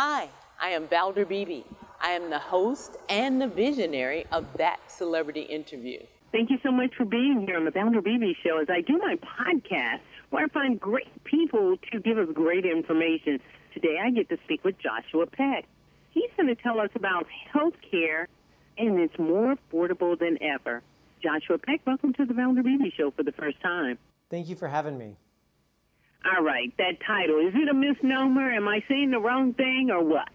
Hi, I am Valder Beebe. I am the host and the visionary of that celebrity interview. Thank you so much for being here on the Valder Beebe Show as I do my podcast where I find great people to give us great information. Today I get to speak with Joshua Peck. He's going to tell us about health care and it's more affordable than ever. Joshua Peck, welcome to the Valder Beebe Show for the first time. Thank you for having me. All right, that title, is it a misnomer? Am I saying the wrong thing or what?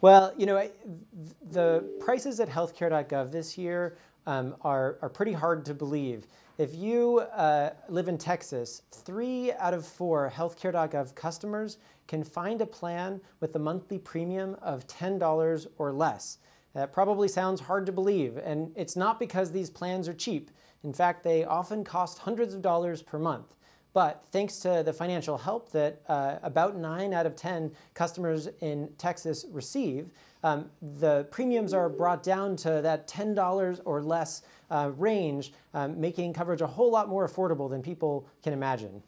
Well, you know, the prices at healthcare.gov this year um, are, are pretty hard to believe. If you uh, live in Texas, three out of four healthcare.gov customers can find a plan with a monthly premium of $10 or less. That probably sounds hard to believe, and it's not because these plans are cheap. In fact, they often cost hundreds of dollars per month. But thanks to the financial help that uh, about 9 out of 10 customers in Texas receive, um, the premiums are brought down to that $10 or less uh, range, um, making coverage a whole lot more affordable than people can imagine.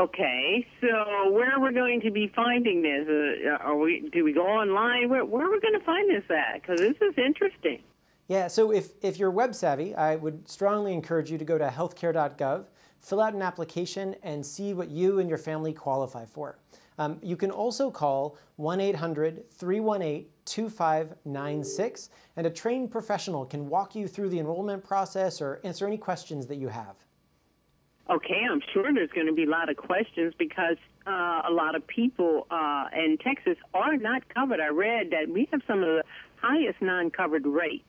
Okay, so where are we going to be finding this? Uh, are we? Do we go online? Where, where are we going to find this at? Because this is interesting. Yeah, so if, if you're web savvy, I would strongly encourage you to go to healthcare.gov fill out an application and see what you and your family qualify for. Um, you can also call 1-800-318-2596 and a trained professional can walk you through the enrollment process or answer any questions that you have. Okay, I'm sure there's going to be a lot of questions because uh, a lot of people uh, in Texas are not covered. I read that we have some of the highest non-covered rates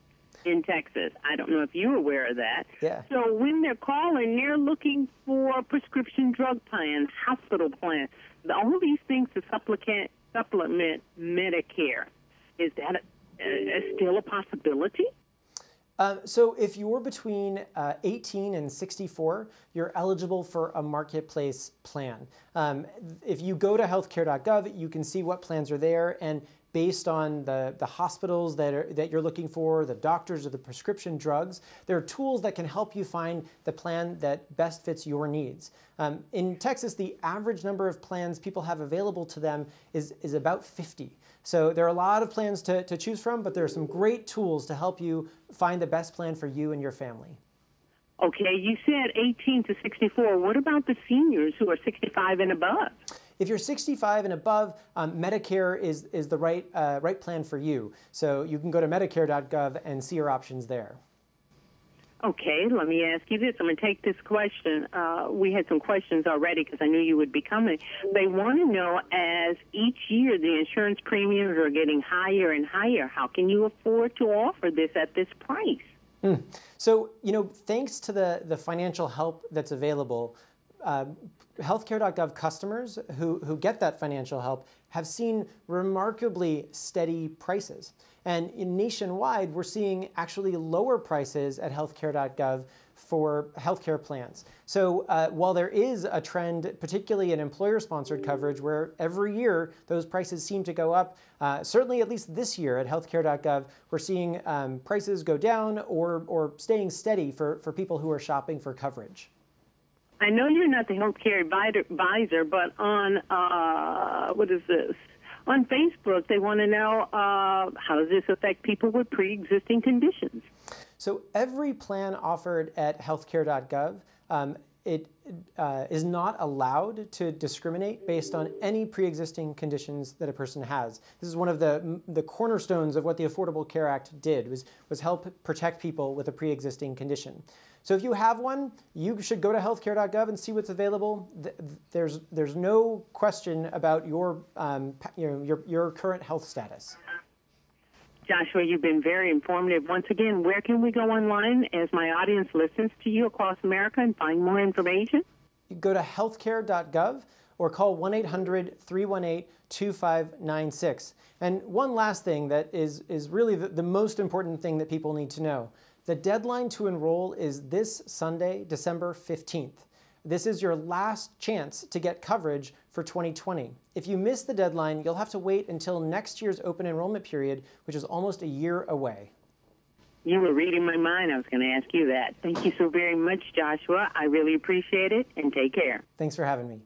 in Texas. I don't know if you're aware of that. Yeah. So when they're calling, they're looking for prescription drug plan, hospital plan, all these things to supplement supplement Medicare. Is that a, a, still a possibility? Uh, so if you're between uh, 18 and 64, you're eligible for a marketplace plan. Um, if you go to healthcare.gov, you can see what plans are there, and based on the, the hospitals that, are, that you're looking for, the doctors or the prescription drugs. There are tools that can help you find the plan that best fits your needs. Um, in Texas, the average number of plans people have available to them is, is about 50. So there are a lot of plans to, to choose from, but there are some great tools to help you find the best plan for you and your family. Okay, you said 18 to 64. What about the seniors who are 65 and above? If you're 65 and above, um, Medicare is, is the right, uh, right plan for you. So you can go to medicare.gov and see your options there. Okay, let me ask you this. I'm going to take this question. Uh, we had some questions already because I knew you would be coming. They want to know as each year the insurance premiums are getting higher and higher, how can you afford to offer this at this price? Mm. So, you know, thanks to the, the financial help that's available, uh, healthcare.gov customers who, who get that financial help have seen remarkably steady prices. And nationwide, we're seeing actually lower prices at healthcare.gov for healthcare plans. So uh, while there is a trend, particularly in employer-sponsored coverage, where every year those prices seem to go up, uh, certainly at least this year at healthcare.gov, we're seeing um, prices go down or, or staying steady for, for people who are shopping for coverage. I know you're not the healthcare advisor, but on uh, what is this? On Facebook, they want to know uh, how does this affect people with pre-existing conditions. So every plan offered at healthcare.gov, um, it uh, is not allowed to discriminate based on any pre-existing conditions that a person has. This is one of the, the cornerstones of what the Affordable Care Act did, was, was help protect people with a pre-existing condition. So if you have one, you should go to healthcare.gov and see what's available. There's, there's no question about your, um, you know, your, your current health status. Joshua, you've been very informative. Once again, where can we go online as my audience listens to you across America and find more information? You go to healthcare.gov or call 1 800 318 2596. And one last thing that is, is really the, the most important thing that people need to know the deadline to enroll is this Sunday, December 15th. This is your last chance to get coverage for 2020. If you miss the deadline, you'll have to wait until next year's open enrollment period, which is almost a year away. You were reading my mind. I was going to ask you that. Thank you so very much, Joshua. I really appreciate it, and take care. Thanks for having me.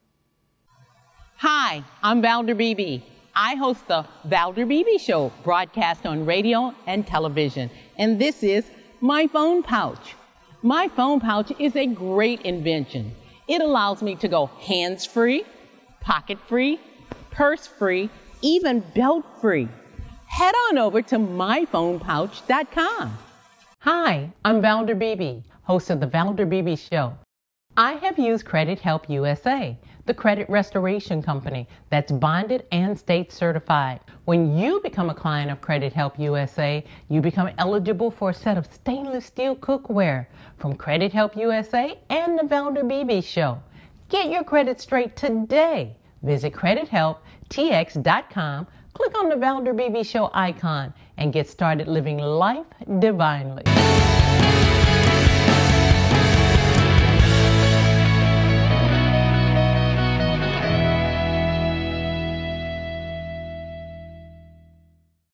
Hi, I'm Valder Beebe. I host the Valder Beebe Show, broadcast on radio and television. And this is my phone pouch. My phone pouch is a great invention. It allows me to go hands free, pocket free, purse free, even belt free. Head on over to myphonepouch.com. Hi, I'm Valder Beebe, host of the Valder Beebe Show. I have used Credit Help USA, the credit restoration company that's bonded and state certified. When you become a client of Credit Help USA, you become eligible for a set of stainless steel cookware from Credit Help USA and the Valder Beebe Show. Get your credit straight today. Visit credithelptx.com, click on the Valder Beebe Show icon, and get started living life divinely.